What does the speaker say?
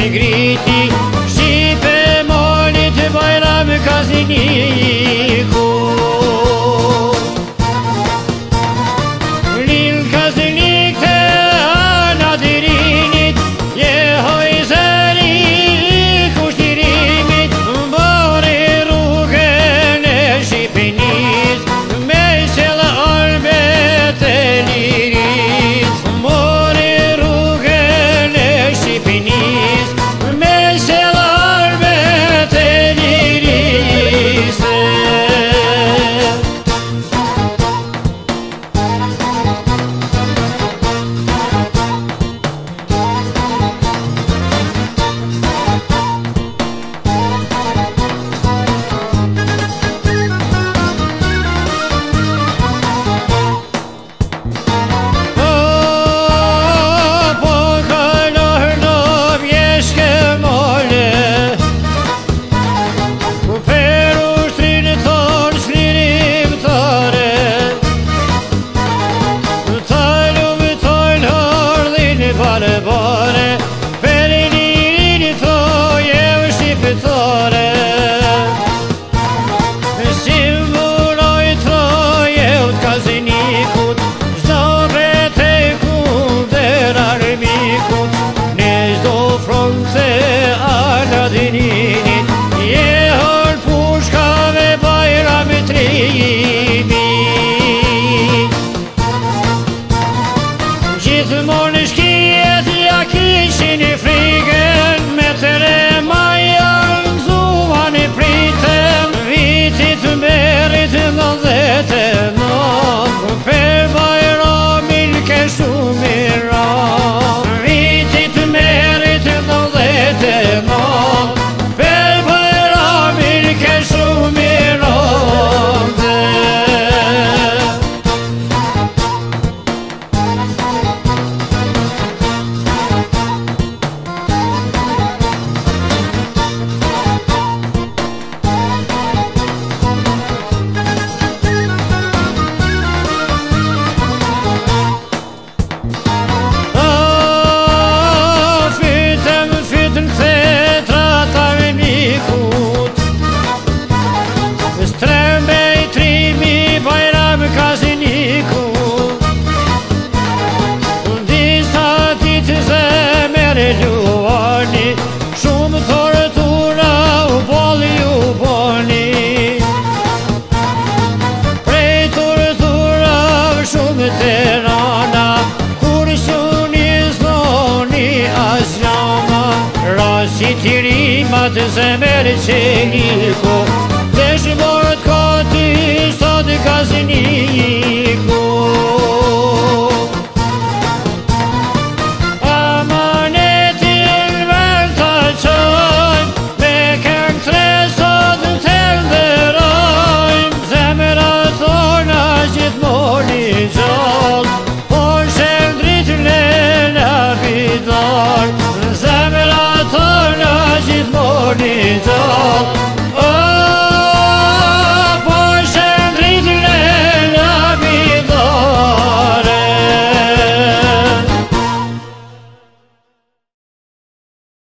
negriti Și pe molit voi l-am cazinit Strembe i trimë trimi bajram Unë Disa dit se mere luani Shumë thore tura u boli u boni Prej thore tura u shumë të rana Kur së një zloni asjama Rasit i rimat se mere qeniku Mërët koti sot i kazinikëm A manetin Me kënë këtë sot të tëndërojnë Zemëra tona qitë mor një qotë Por shemë dritë në një mor një qotë